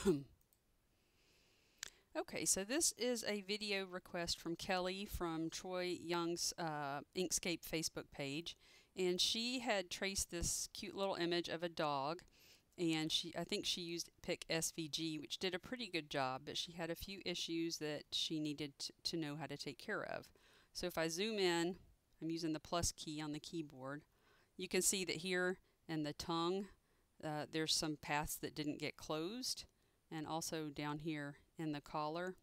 okay, so this is a video request from Kelly from Troy Young's uh, Inkscape Facebook page. And she had traced this cute little image of a dog. And she, I think she used PicSVG, which did a pretty good job, but she had a few issues that she needed to know how to take care of. So if I zoom in, I'm using the plus key on the keyboard. You can see that here in the tongue, uh, there's some paths that didn't get closed and also down here in the collar.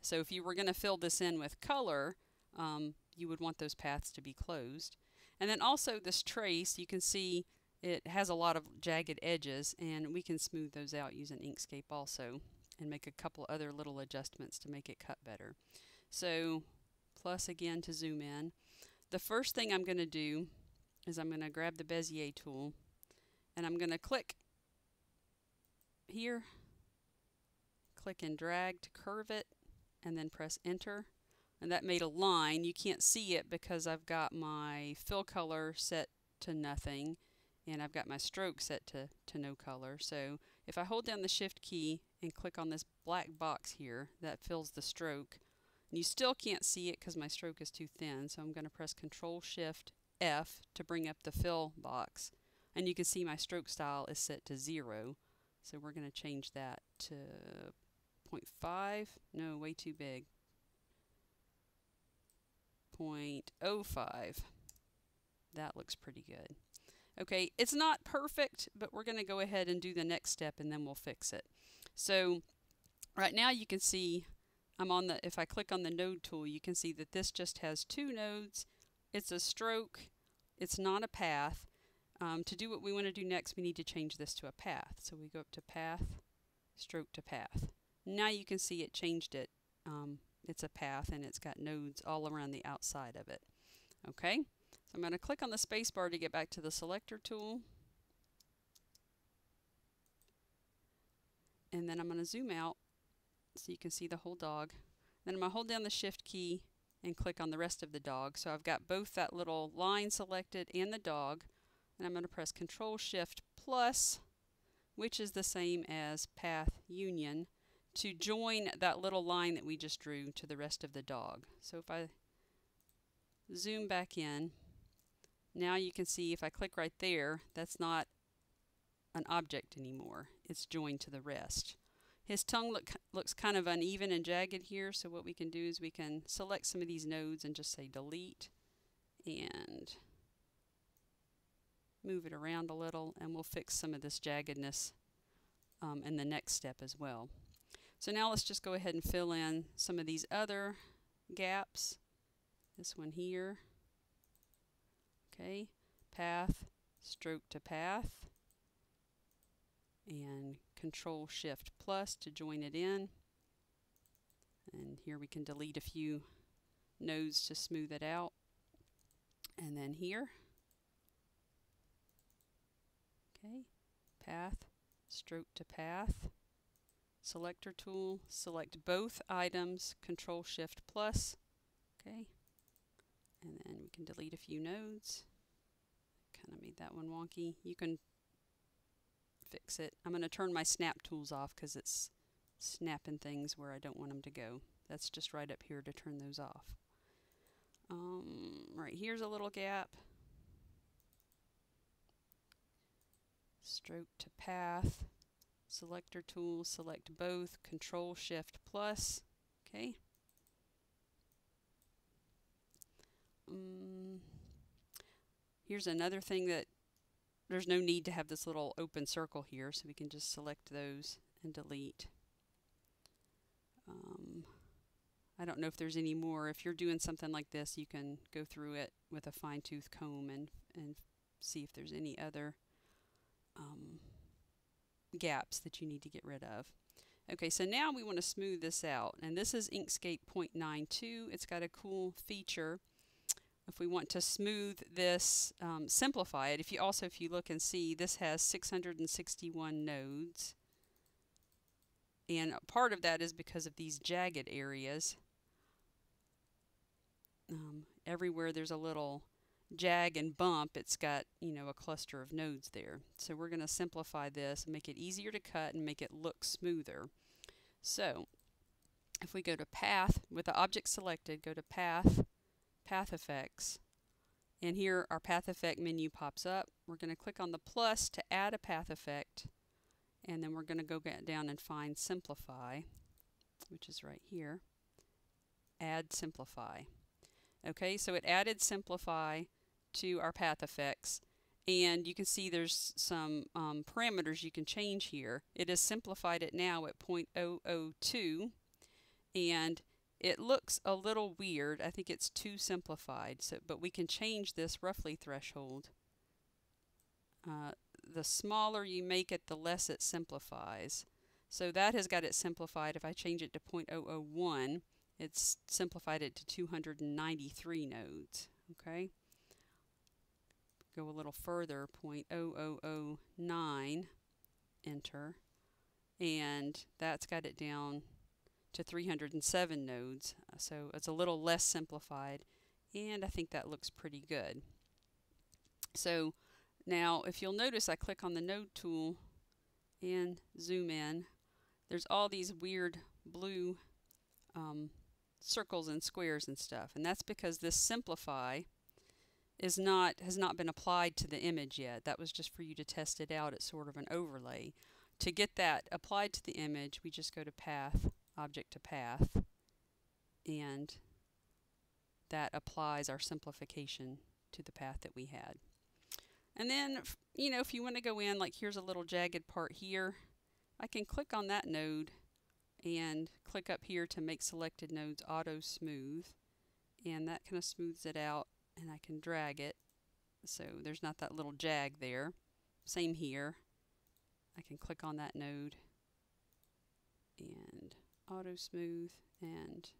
So if you were going to fill this in with color, um, you would want those paths to be closed. And then also this trace, you can see it has a lot of jagged edges and we can smooth those out using Inkscape also and make a couple other little adjustments to make it cut better. So plus again to zoom in. The first thing I'm going to do is I'm going to grab the Bezier tool and I'm going to click here, click and drag to curve it, and then press enter. And that made a line. You can't see it because I've got my fill color set to nothing and I've got my stroke set to, to no color. So if I hold down the shift key and click on this black box here, that fills the stroke. And you still can't see it because my stroke is too thin. So I'm going to press Control Shift F to bring up the fill box. And you can see my stroke style is set to zero. So we're going to change that to 0.5. No, way too big. 0.05. That looks pretty good. Okay, it's not perfect, but we're going to go ahead and do the next step and then we'll fix it. So right now you can see I'm on the, if I click on the node tool, you can see that this just has two nodes. It's a stroke. It's not a path. Um, to do what we want to do next, we need to change this to a path. So we go up to path, stroke to path. Now you can see it changed it. Um, it's a path and it's got nodes all around the outside of it. Okay, so I'm going to click on the spacebar to get back to the selector tool. And then I'm going to zoom out so you can see the whole dog. Then I'm going to hold down the shift key and click on the rest of the dog. So I've got both that little line selected and the dog. And I'm going to press Control Shift plus, which is the same as Path Union, to join that little line that we just drew to the rest of the dog. So if I zoom back in, now you can see if I click right there, that's not an object anymore. It's joined to the rest. His tongue look, looks kind of uneven and jagged here, so what we can do is we can select some of these nodes and just say delete and move it around a little and we'll fix some of this jaggedness um, in the next step as well. So now let's just go ahead and fill in some of these other gaps. This one here. Okay, path, stroke to path and control shift plus to join it in and here we can delete a few nodes to smooth it out and then here okay path stroke to path selector tool select both items control shift plus okay and then we can delete a few nodes kind of made that one wonky you can fix it. I'm going to turn my snap tools off because it's snapping things where I don't want them to go. That's just right up here to turn those off. Um, right here's a little gap. Stroke to path. Selector tool, select both. Control Shift plus. Okay. Um, here's another thing that there's no need to have this little open circle here, so we can just select those and delete. Um, I don't know if there's any more. If you're doing something like this, you can go through it with a fine-tooth comb and, and see if there's any other um, gaps that you need to get rid of. Okay, so now we want to smooth this out. And this is Inkscape 0.92. It's got a cool feature if we want to smooth this, um, simplify it, if you also, if you look and see, this has 661 nodes. And part of that is because of these jagged areas. Um, everywhere there's a little jag and bump, it's got, you know, a cluster of nodes there. So we're going to simplify this make it easier to cut and make it look smoother. So if we go to path, with the object selected, go to path, path effects, and here our path effect menu pops up. We're going to click on the plus to add a path effect, and then we're going to go down and find simplify, which is right here. Add simplify. Okay, so it added simplify to our path effects. And you can see there's some um, parameters you can change here. It has simplified it now at 0.002 and it looks a little weird. I think it's too simplified, so but we can change this roughly threshold. Uh, the smaller you make it, the less it simplifies. So that has got it simplified. If I change it to 0.001, it's simplified it to 293 nodes. Okay go a little further, 0.0009, enter, and that's got it down to 307 nodes, so it's a little less simplified, and I think that looks pretty good. So now if you'll notice I click on the node tool and zoom in, there's all these weird blue um, circles and squares and stuff, and that's because this simplify is not has not been applied to the image yet. That was just for you to test it out. It's sort of an overlay. To get that applied to the image, we just go to Path, Object to Path, and that applies our simplification to the path that we had. And then, you know, if you want to go in, like here's a little jagged part here, I can click on that node and click up here to make selected nodes auto smooth. And that kind of smooths it out and I can drag it so there's not that little jag there. Same here. I can click on that node and auto smooth and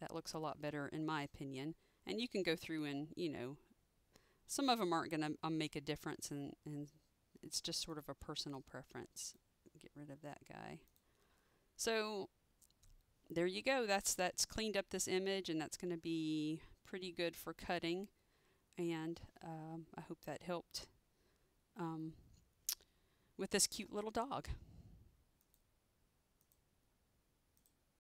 that looks a lot better in my opinion. And you can go through and, you know, some of them aren't going to um, make a difference and, and it's just sort of a personal preference. Get rid of that guy. So there you go. That's that's cleaned up this image and that's going to be pretty good for cutting and um, I hope that helped um, with this cute little dog.